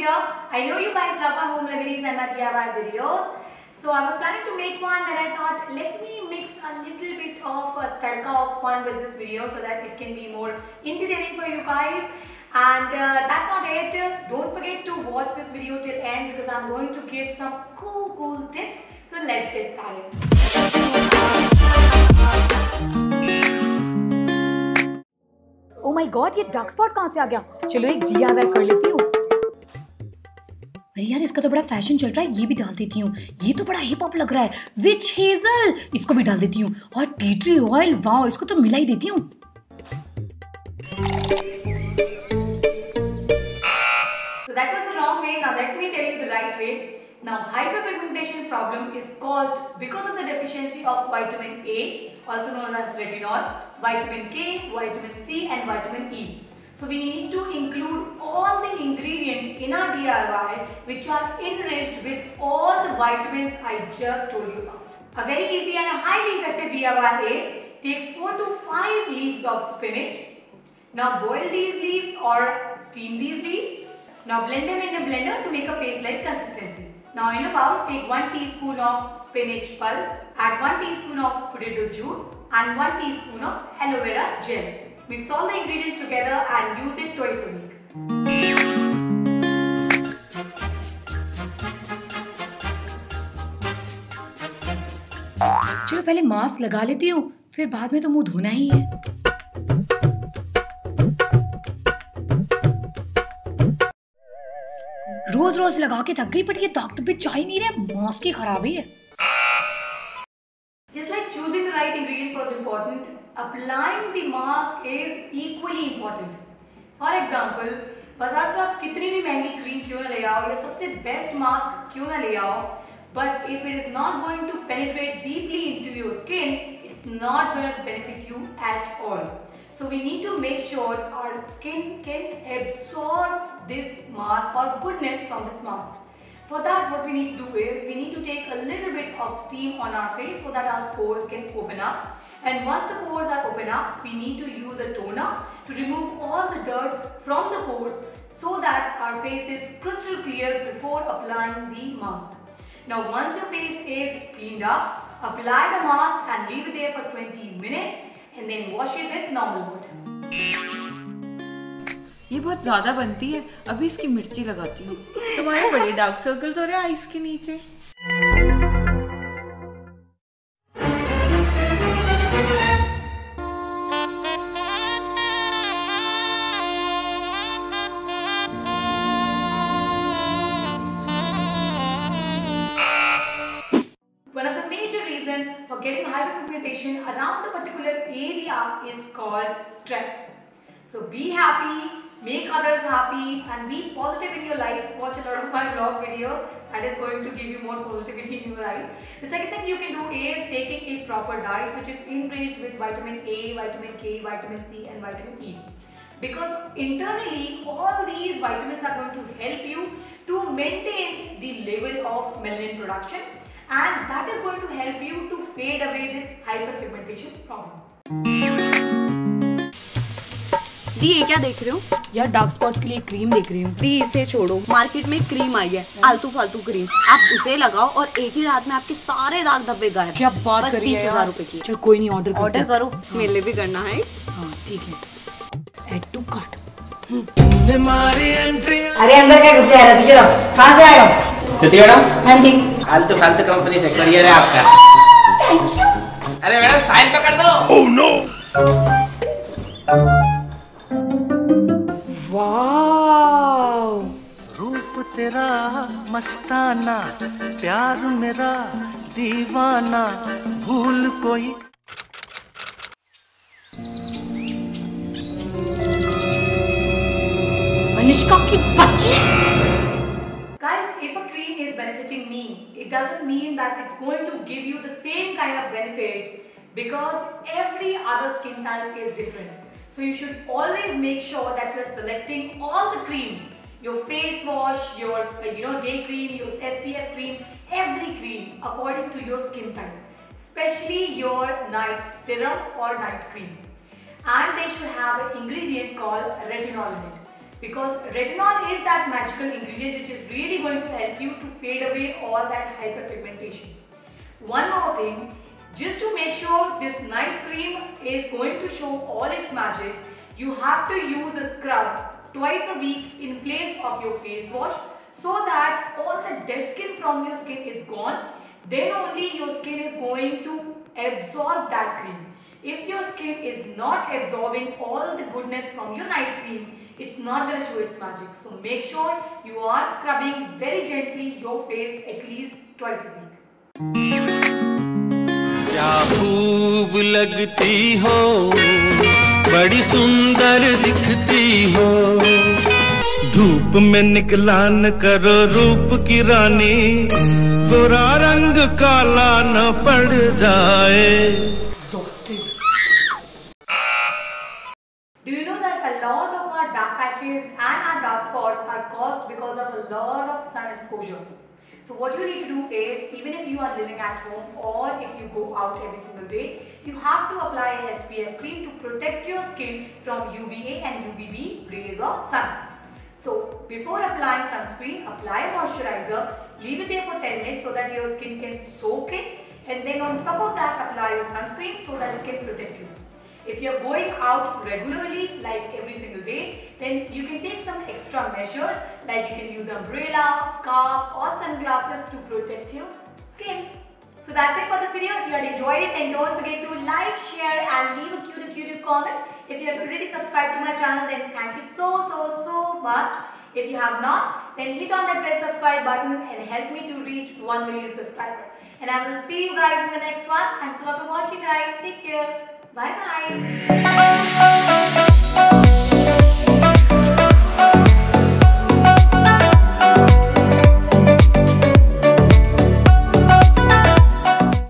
here. I know you guys love my home remedies and my DIY videos. So I was planning to make one and I thought let me mix a little bit of a tadka of fun with this video so that it can be more entertaining for you guys. And uh, that's not it. Don't forget to watch this video till end because I'm going to give some cool cool tips. So let's get started. Oh my God ये dark spot कहाँ से आ गया चलो एक DIY कर लेती हूँ अरे यार इसका तो बड़ा फ़ैशन चल रहा है ये भी डाल देती हूँ ये तो बड़ा हिप हॉप लग रहा है विच हेजल इसको भी डाल देती हूँ और टी ट्री ऑयल वाओ इसको तो मिला ही देती हूँ. Now hyperpigmentation problem is caused because of the deficiency of vitamin A, also known as retinol, vitamin K, vitamin C and vitamin E. So we need to include all the ingredients in our DIY which are enriched with all the vitamins I just told you about. A very easy and a highly effective DIY is take 4 to 5 leaves of spinach. Now boil these leaves or steam these leaves. Now blend them in a blender to make a paste-like consistency. Now in a bowl, take 1 teaspoon of spinach pulp, add 1 teaspoon of potato juice and 1 teaspoon of aloe vera gel. Mix all the ingredients together and use it twice a week. चलो पहले mask लगा लेती हूँ, फिर बाद में तो मुँह धोना ही है रोज रोज लगा के थक गई बट ये दाग तो भी चाय नहीं रहे मास्क ही खराब ही is equally important. For example, बाजार से आप कितनी भी महंगी क्रीम क्यों ना ले आओ या सबसे बेस्ट मास्क क्यों ना ले आओ but if it is not going to penetrate deeply into your skin, it's not going to benefit you at all. So we need to make sure our skin can absorb this mask or goodness from this mask. For that, what we need to do is we need to take a little bit of steam on our face so that our pores can open up. And once the pores are open up, we need to use a toner to remove all the dirts from the pores so that our face is crystal clear before applying the mask. Now, once your face is cleaned up, apply the mask and leave it there for 20 minutes and then wash it with normal water. ये बहुत ज्यादा बनती है अभी इसकी मिर्ची लगाती हूँ तुम्हारे बड़े डार्क सर्कल्स हो रहे हैं आइस के नीचे reasons for getting hyperpigmentation around a particular area is called stress. So be happy, make others happy and be positive in your life. Watch a lot of my vlog videos that is going to give you more positivity in your life. The second thing you can do is taking a proper diet which is enriched with vitamin A, vitamin K, vitamin C and vitamin E. Because internally all these vitamins are going to help you to maintain the level of melanin production and that is going to help you to fade away this hyperpigmentation problem. दी ये क्या देख रहे हो? यार dark spots के लिए cream देख रही हूँ। दी इसे छोड़ो। मार्केट में क्रीम आई है आलतू फालतू क्रीम आप उसे लगाओ और एक ही रात में आपके सारे दाग धब्बे गायब क्या बात बस कर रही बीस है हज़ार। रुपए की। चल कोई नहीं ऑर्डर ऑर्डर करो मेरे लिए भी करना है। हाँ ठीक है। एड टू कार्ट अरे अंदर क्या घुसे आ रहा पीछे रहो। कहाँ से हो? मैडम हाँ जी। फालतू फालतू कंपनी से करियर है आपका। अरे मैडम साइन तो कर दो। वाओ रूप तेरा मस्ताना प्यार मेरा दीवाना भूल कोई। अनुष्का की बच्ची। Is benefiting me, it doesn't mean that it's going to give you the same kind of benefits because every other skin type is different. So you should always make sure that you're selecting all the creams, your face wash, your uh, you know day cream, your SPF cream, every cream according to your skin type, especially your night serum or night cream. And they should have an ingredient called retinol in it. Because retinol is that magical ingredient which is really going to help you to fade away all that hyperpigmentation. One more thing, just to make sure this night cream is going to show all its magic, you have to use a scrub twice a week in place of your face wash so that all the dead skin from your skin is gone. Then only your skin is going to absorb that cream. If your skin is not absorbing all the goodness from your night cream, it's not going to show its magic. So make sure you are scrubbing very gently your face at least twice a week. क्या खूब लगती हो बड़ी सुंदर दिखती हो धूप में निकला न करो रूप की रानी गोरा रंग काला न पड़ जाए dark spots are caused because of a lot of sun exposure? So what you need to do is, even if you are living at home or if you go out every single day, you have to apply a SPF cream to protect your skin from UVA and UVB rays of sun. So before applying sunscreen, apply a moisturizer, leave it there for 10 minutes so that your skin can soak it and then on top of that apply your sunscreen so that it can protect you. If you're going out regularly, like every single day, then you can take some extra measures like you can use umbrella, scarf or sunglasses to protect your skin. So that's it for this video. If you had enjoyed it, then don't forget to like, share and leave a cute, cute comment. If you have already subscribed to my channel, then thank you so, so, so much. If you have not, then hit on that press subscribe button and help me to reach 1 million subscribers. And I will see you guys in the next one. Thanks a lot for watching guys. Take care. Bye bye.